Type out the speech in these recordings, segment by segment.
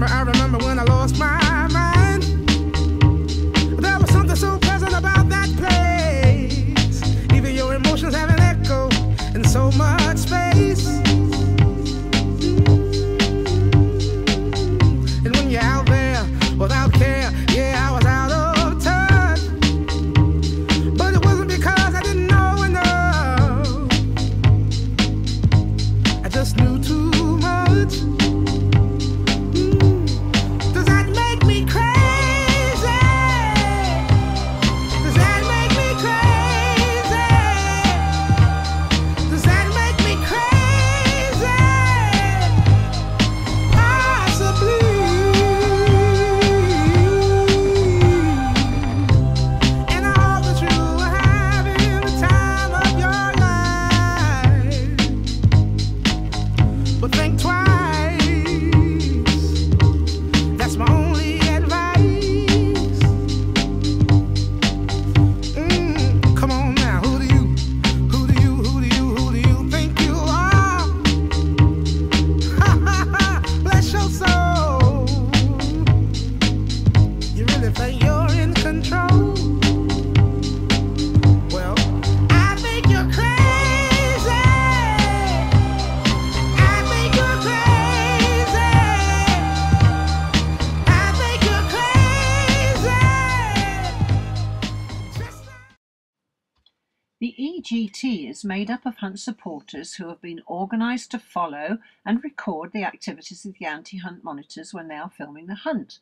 remember, I remember when I lost my mind. There was something so pleasant about that place. Even your emotions have an echo in so much space. And when you're out there without care, yeah, I was out of touch. But it wasn't because I didn't know enough. I just knew But think EGT is made up of Hunt supporters who have been organised to follow and record the activities of the anti hunt monitors when they are filming the hunt.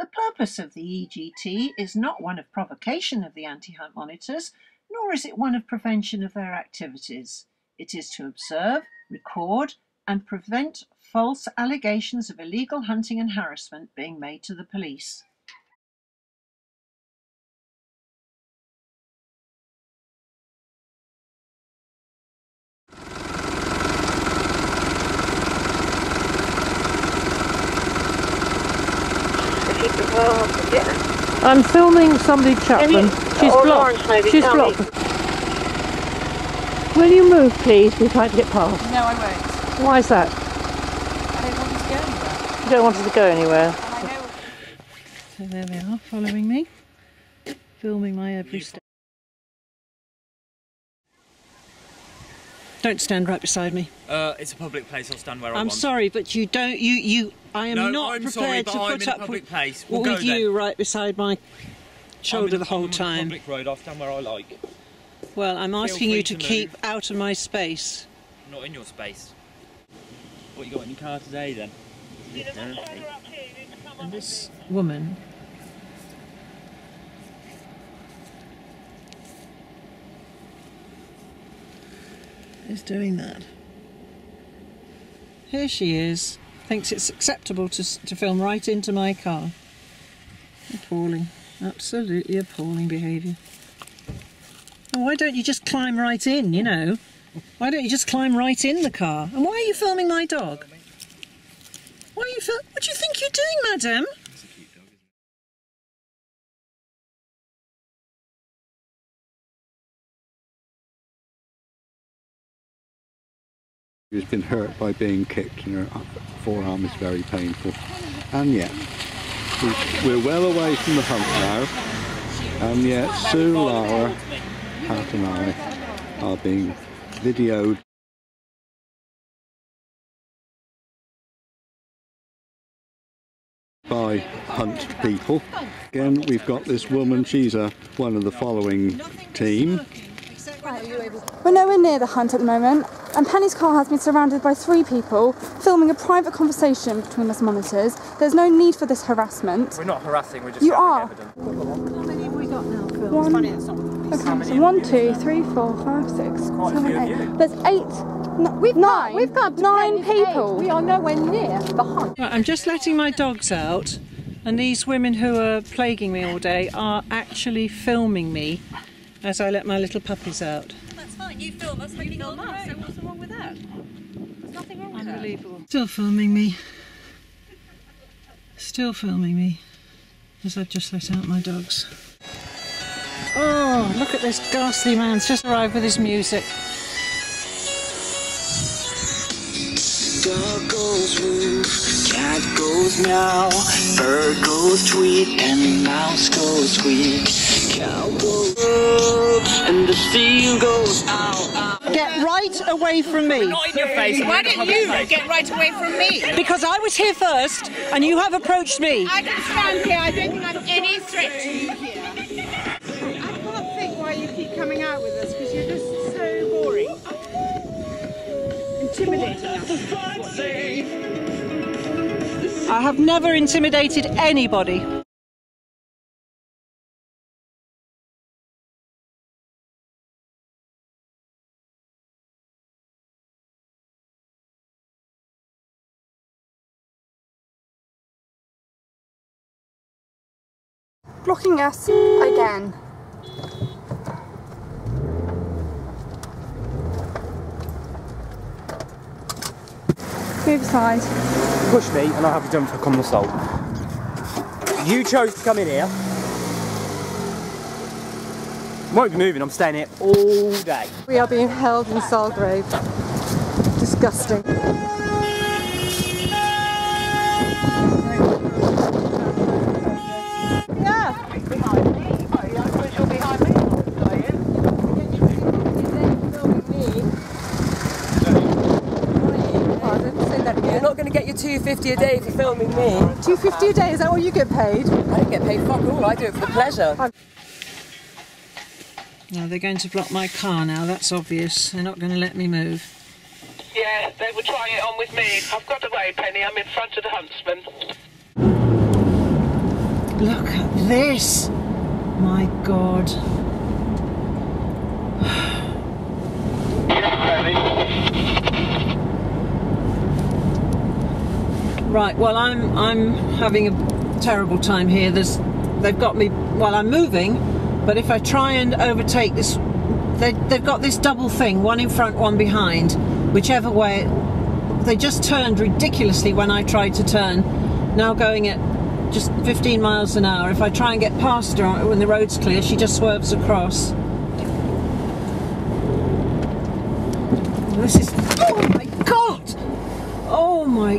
The purpose of the EGT is not one of provocation of the anti hunt monitors, nor is it one of prevention of their activities. It is to observe, record, and prevent false allegations of illegal hunting and harassment being made to the police. If you prefer, I'll put it. I'm filming somebody Chapman. She's blocked. Lawrence maybe, She's tell me. blocked. Will you move, please? We're trying to get past. No, I won't. Why is that? I don't want you to go anywhere. You don't want us to go anywhere. And I know So there they are, following me, filming my every step. Don't stand right beside me. Uh, it's a public place. I'll stand where I I'm sorry, but you don't. You, you. I am No, not I'm prepared sorry, but to I'm put in a up public with, place. We'll with you then. right beside my I'm shoulder in- the whole I'm on a time. Public road. I'll stand where I like. Well, I'm asking you to to keep out of my space. I'm not in your space. What you got in your car today then? And this woman is doing that. Here she is. Thinks it's acceptable to, to film right into my car. Appalling. Absolutely appalling behaviour. And why don't you just climb right in, you know? Why don't you just climb right in the car? And why are you filming my dog? Why are you What do you think you're doing, madam? She's been hurt by being kicked and her uh, forearm is very painful. And yet, we- we're well away from the hunt now. And yet, Sue, Lara, Pat and I are being videoed by hunt people. Again, we've got this woman, she's a, one of the following team. We're nowhere near the hunt at the moment, and Penny's car has been surrounded by three people filming a private conversation between us monitors. There's no need for this harassment. We're not harassing, we're just You are. evidence. How many have we got now, Phil? One, How okay, many so have one, you? two, three, four, five, six, quite seven, eight. There's eight. No, we've nine. We've got nine people. We are nowhere near the hunt. Right, I'm just letting my dogs out, and these women who are plaguing me all day are actually filming me as I let my little puppies out. That's fine. You film us. You film us. So what's wrong with that? There's nothing wrong with that. Unbelievable. Still filming me. Still filming me as I've just let out my dogs. Oh, look at this ghastly man's just arrived with his music. Dog goes woof, cat goes meow, bird goes tweet, and mouse goes squeak. Cow goes "Ugh," and the seal goes ow, ow. Get right away from me. Not in your face. Why don't you get right away from me? Because I was here first and you have approached me. I can stand here. I don't think I'm any threat to you here. I can't think why you keep coming out with us because you're just so boring. Intimidating us. I have never intimidated anybody. Blocking us again. Move aside. Push me and I'll have you done for common assault. You chose to come in here. Won't be moving, I'm staying here all day. We are being held in Sulgrave. Disgusting. You're not going to get your 250 a day for filming me. 250 a day, is that what you get paid? I don't get paid fuck all, I do it for the pleasure. Now they're going to block my car now, that's obvious. They're not going to let me move. Yeah, they were trying it on with me. I've got away, Penny. I'm in front of the huntsman. Look at this! My God. Right, well I'm I'm having a terrible time here. There's they've got me while I'm moving, but if I try and overtake this they they've got this double thing, one in front, one behind. Whichever way they just turned ridiculously when I tried to turn. Now going at just 15 miles an hour. If I try and get past her when the road's clear, she just swerves across. This is. Oh my god! Oh my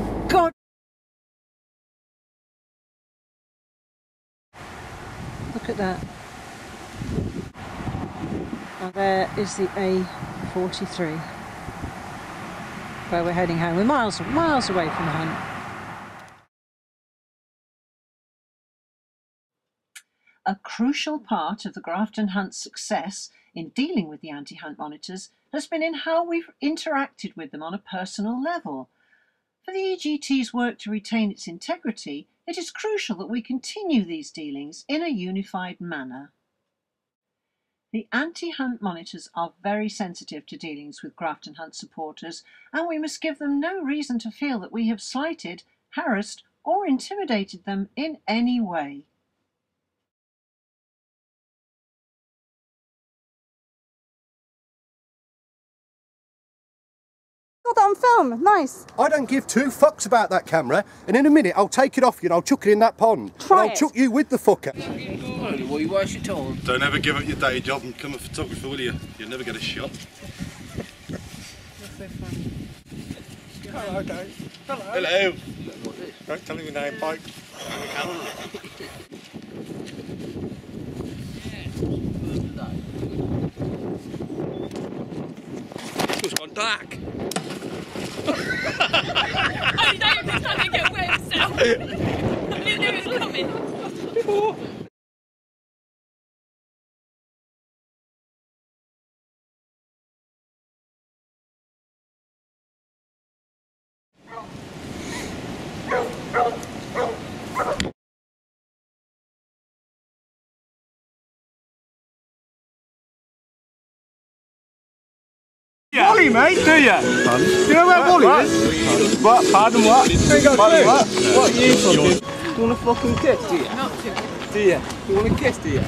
at that. Now there is the A43 where we're heading home. We're miles miles away from hunt. A crucial part of the Grafton Hunt's success in dealing with the anti hunt monitors has been in how we've interacted with them on a personal level. For the EGT's work to retain its integrity, it is crucial that we continue these dealings in a unified manner. The anti hunt monitors are very sensitive to dealings with Grafton Hunt supporters, and we must give them no reason to feel that we have slighted, harassed, or intimidated them in any way. Got that on film. Nice. I don't give two fucks about that camera, and in a minute I'll take it off you and I'll chuck it in that pond. Try and I'll it. chuck you with the fucker. Well, why should told? Don't ever give up your day job and become a photographer, will you? You'll never get a shot. Hello, Dave. Hello. Hello. Don't tell me your name, Pike. It's gone dark. I don't think I'm going to get wet myself. I know it was coming. Wally, mate, do you? Do you know where Wally is? What? Pardon what? Pardon what? What are you fucking? You want a fucking kiss, do you? Not to. Do you? You want a kiss, do you?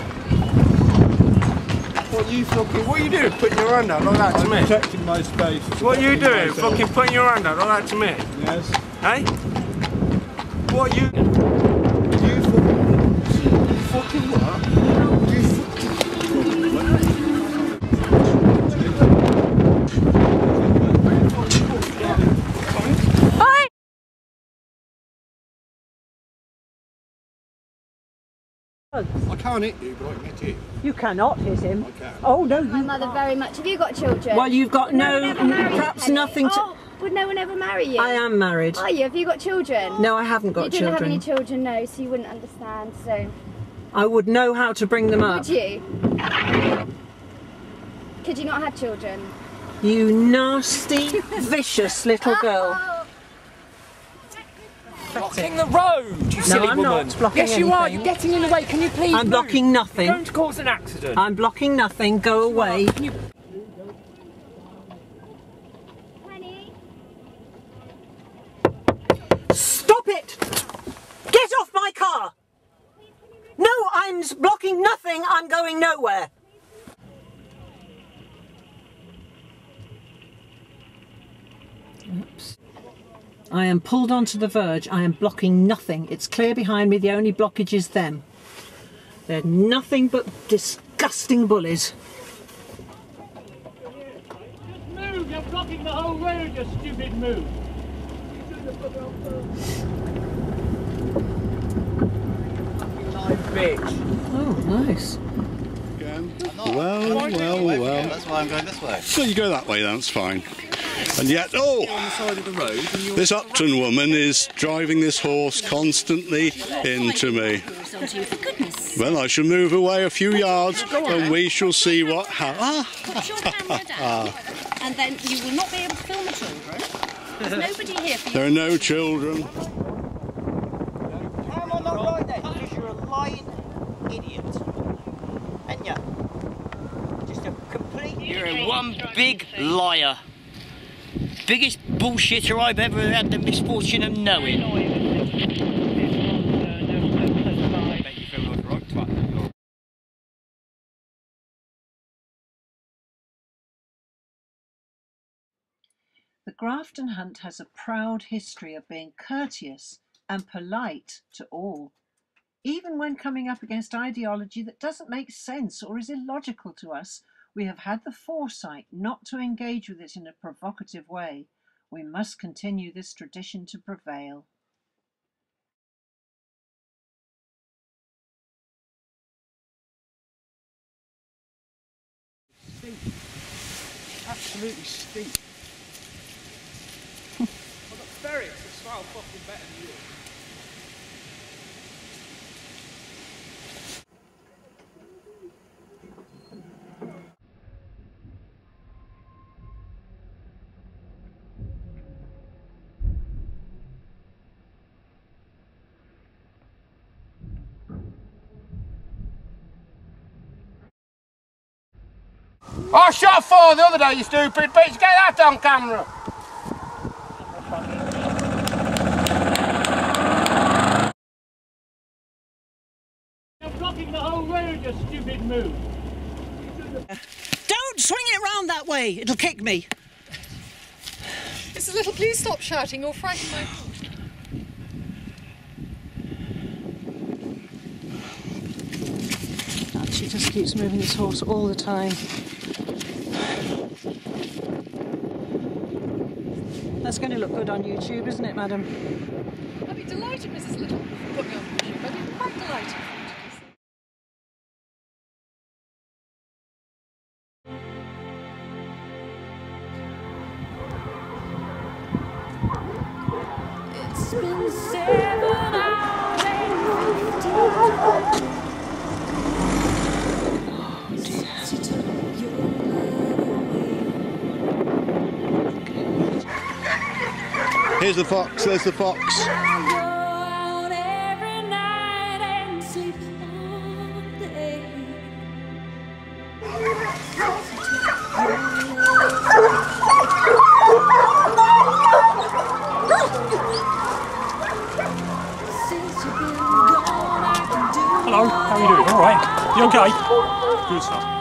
What you fucking? What are you doing? Putting your hand out like that to me? Protecting my space. What are you doing? Fucking putting your hand out like that to me? Yes. Hey? What you? You fucking, fucking what? Can't hit you, but I can hit you. You cannot hit him. I can. Oh no, My mother very much. Have you got children? Well, you've got Would no- one you, perhaps nothing to- Oh, would no one ever marry you? I am married. Are you? Have you got children? No, I haven't got you didn't children. have any children, no, so you wouldn't understand. So I would know how to bring them up. would you? Could you not have children? You nasty, vicious little girl. Oh. Blocking the road, you No, silly I'm woman. not blocking yes, you are. You're getting in the way. Can you please? I'm move? blocking nothing. You're going to cause an accident. I'm blocking nothing. Go away. You... Stop it! Get off my car! No, I'm blocking nothing. I'm going nowhere. I am pulled onto the verge. I am blocking nothing. It's clear behind me. The only blockage is them. They're nothing but disgusting bullies. Just Move, you're blocking the whole road, you stupid move. bitch. Oh, nice. Well, well, well. That's why I'm going this way. So you go that way, that's fine. And yet, oh, on the side of the road and you're this Upton woman is driving this horse constantly into me. Well, I shall move away a few yards and we shall see what happens. Ah. Put your camera down, and then you will not be able to film the children. There's nobody here for you. There are no children. I'm on the right then, because you're a lying idiot. And you just a complete. You're a one big liar. Biggest bullshitter I've ever had the misfortune of knowing. The Grafton Hunt has a proud history of being courteous and polite to all, even when coming up against ideology that doesn't make sense or is illogical to us. We have had the foresight not to engage with it in a provocative way. We must continue this tradition to prevail. Steep. Absolutely steep. I've got ferrets that smell fucking better than you. I shot four the other day, you stupid bitch. Get that on camera. You're blocking the whole road, you stupid move. Don't swing it round that way, it'll kick me. It's a Little, please stop shouting. You'll frighten my horse. God, she just keeps moving this horse all the time. That's going to look good on YouTube, isn't it, madam? I'd be delighted, Mrs. Little, put me on YouTube. I'd be quite delighted. It's been seven hours and fifteen Here's the fox, there's the fox. Hello, how are you doing? All right. You okay? Good stuff.